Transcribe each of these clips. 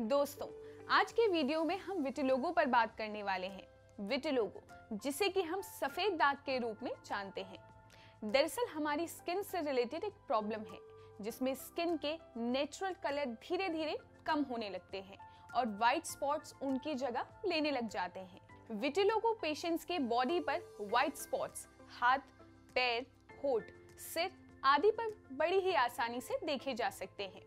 दोस्तों, आज के वीडियो में हम विटिलोगो पर बात करने वाले हैं। विटिलोगो जिसे कि हम सफ़ेद दाग के रूप में जानते हैं। दरअसल, हमारी स्किन से रिलेटेड एक प्रॉब्लम है, जिसमें स्किन के नेचुरल कलर धीरे धीरे कम होने लगते हैं और व्हाइट स्पॉट्स उनकी जगह लेने लग जाते हैं। विटिलोगो पेशेंट्स के बॉडी पर व्हाइट स्पॉट्स हाथ, पैर, होठ, सिर आदि पर बड़ी ही आसानी से देखे जा सकते हैं।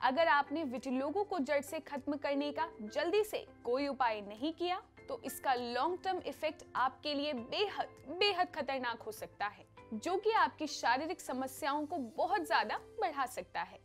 अगर आपने विटिलोगो को जड़ से खत्म करने का जल्दी से कोई उपाय नहीं किया तो इसका लॉन्ग टर्म इफ़ेक्ट आपके लिए बेहद बेहद खतरनाक हो सकता है, जो कि आपकी शारीरिक समस्याओं को बहुत ज़्यादा बढ़ा सकता है।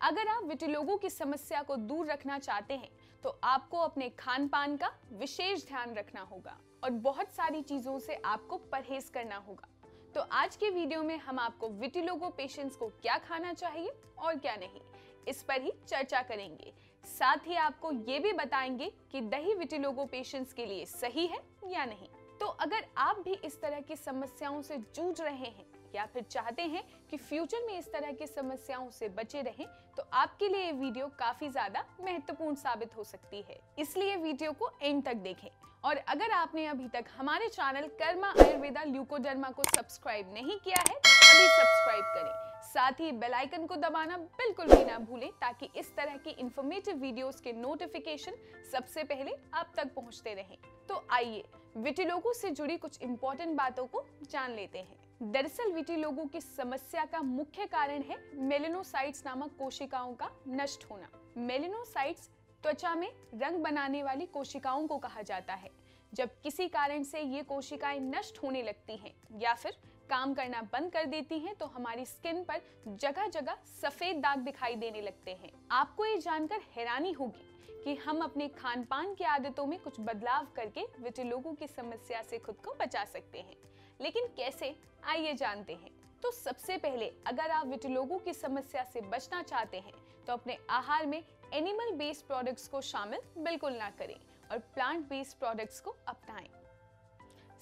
अगर आप विटिलोगो की समस्या को दूर रखना चाहते हैं तो आपको अपने खान पान का विशेष ध्यान रखना होगा और बहुत सारी चीज़ों से आपको परहेज करना होगा। तो आज के वीडियो में हम आपको विटिलोगो पेशेंट्स को क्या खाना चाहिए और क्या नहीं, इस पर ही चर्चा करेंगे। साथ ही आपको ये भी बताएँगे कि दही विटिलोगो पेशेंट्स के लिए सही है या नहीं। तो अगर आप भी इस तरह की समस्याओं से जूझ रहे हैं या फिर चाहते हैं कि फ्यूचर में इस तरह की समस्याओं से बचे रहें तो आपके लिए ये वीडियो काफ़ी ज़्यादा महत्वपूर्ण साबित हो सकती है। इसलिए वीडियो को एंड तक देखें। और अगर आपने अभी तक हमारे चैनल कर्मा आयुर्वेदा ल्यूकोडर्मा को सब्सक्राइब नहीं किया है तो अभी सब्सक्राइब करें। साथ ही बेल आइकन को दबाना बिल्कुल भी ना भूलें, ताकि इस तरह की इंफॉर्मेटिव वीडियोस के नोटिफिकेशन सबसे पहले आप तक पहुँचते रहें। तो आइए, विटिलोगो से जुड़ी कुछ इंपॉर्टेंट बातों को जान लेते हैं। दरअसल विटिलोगो की समस्या का मुख्य कारण है मेलेनोसाइट्स नामक कोशिकाओं का नष्ट होना। मेलेनोसाइट्स त्वचा में रंग बनाने वाली कोशिकाओं को कहा जाता है। जब किसी कारण से ये कोशिकाएँ नष्ट होने लगती हैं या फिर काम करना बंद कर देती हैं तो हमारी स्किन पर जगह जगह सफ़ेद दाग दिखाई देने लगते हैं। आपको ये जानकर हैरानी होगी कि हम अपने खान पान की आदतों में कुछ बदलाव करके विटिलोगो की समस्या से खुद को बचा सकते हैं। लेकिन कैसे? आइए जानते हैं। तो सबसे पहले अगर आप विटिलोगो की समस्या से बचना चाहते हैं तो अपने आहार में एनिमल बेस्ड प्रोडक्ट्स को शामिल बिल्कुल ना करें और प्लांट बेस्ड प्रोडक्ट्स को अपनाएँ।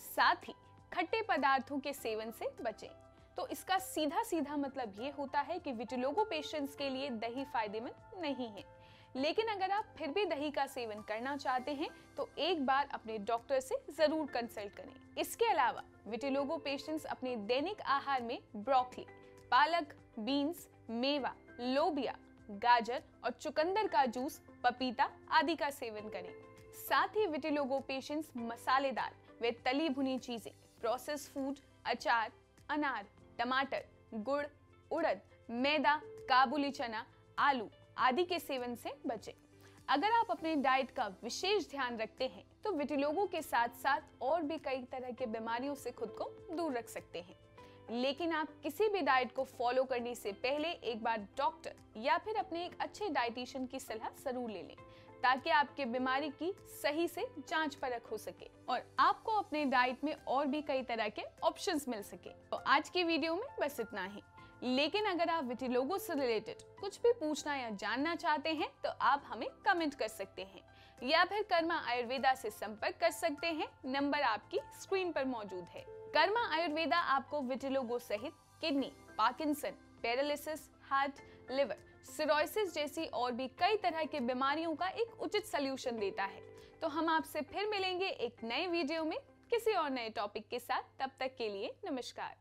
साथ ही खट्टे पदार्थों के सेवन से बचें। तो इसका सीधा सीधा मतलब ये होता है कि विटिलोगो पेशेंट्स के लिए दही फ़ायदेमंद नहीं है। लेकिन अगर आप फिर भी दही का सेवन करना चाहते हैं तो एक बार अपने डॉक्टर से ज़रूर कंसल्ट करें। इसके अलावा, विटिलोगो पेशेंट्स अपने दैनिक आहार में ब्रोकली पालक बीन्स मेवा, लोबिया, गाजर और चुकंदर का जूस पपीता आदि का सेवन करें। साथ ही विटिलोगो पेशेंट्स मसालेदार व तली भुनी चीज़ें प्रोसेस फ़ूड अचार, अनार, टमाटर, गुड़, उड़द, मैदा, काबुली चना, आलू आदि के सेवन से बचें। अगर आप अपने डाइट का विशेष ध्यान रखते हैं तो विटिलोगो के साथ साथ और भी कई तरह के बीमारियों से खुद को दूर रख सकते हैं। लेकिन आप किसी भी डाइट को फॉलो करने से पहले एक बार डॉक्टर या फिर अपने एक अच्छे डाइटिशियन की सलाह ज़रूर ले लें, ताकि आपके बीमारी की सही से जाँच परख हो सके और आपको अपने डाइट में और भी कई तरह के ऑप्शंस मिल सके। तो आज की वीडियो में बस इतना ही। लेकिन अगर आप विटिलोगो से रिलेटेड कुछ भी पूछना या जानना चाहते हैं तो आप हमें कमेंट कर सकते हैं। या फिर कर्मा आयुर्वेदा से संपर्क कर सकते हैं। नंबर आपकी स्क्रीन पर मौजूद है। कर्मा आयुर्वेदा आपको विटिलोगो सहित kidney, Parkinson, paralysis, heart, liver, cirrhosis जैसी और भी कई तरह की बीमारियों का एक उचित सोल्यूशन देता है। तो हम आपसे फिर मिलेंगे एक नए वीडियो में किसी और नए टॉपिक के साथ। तब तक के लिए नमस्कार।